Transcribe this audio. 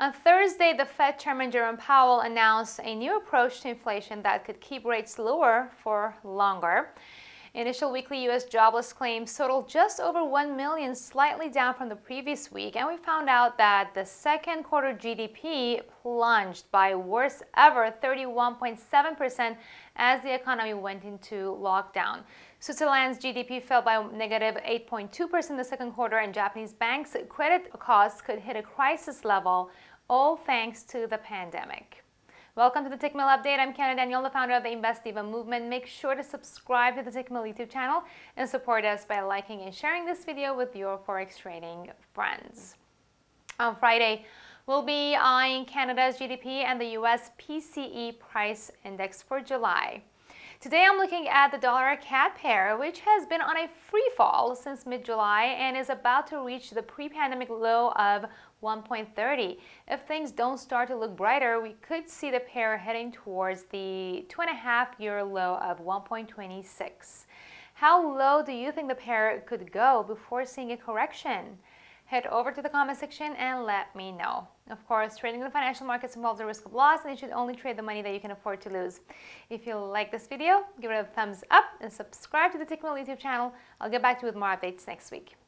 On Thursday, the Fed Chairman Jerome Powell announced a new approach to inflation that could keep rates lower for longer. Initial weekly U.S. jobless claims totaled just over 1 million, slightly down from the previous week. And we found out that the second quarter GDP plunged by worst ever 31.7% as the economy went into lockdown. Switzerland's GDP fell by negative 8.2% in the second quarter, and Japanese banks' credit costs could hit a crisis level all thanks to the pandemic. Welcome to the Tickmill Update. I'm Kenna Daniel, the founder of the Investiva movement. Make sure to subscribe to the Tickmill YouTube channel and support us by liking and sharing this video with your Forex trading friends. On Friday, we'll be eyeing Canada's GDP and the US PCE price index for July. Today I'm looking at the dollar CAD pair, which has been on a free fall since mid-July and is about to reach the pre-pandemic low of 1.30. If things don't start to look brighter, we could see the pair heading towards the two and a half year low of 1.26. How low do you think the pair could go before seeing a correction? Head over to the comment section and let me know. Of course, trading in the financial markets involves a risk of loss and you should only trade the money that you can afford to lose. If you like this video, give it a thumbs up and subscribe to the Tickmill YouTube channel. I'll get back to you with more updates next week.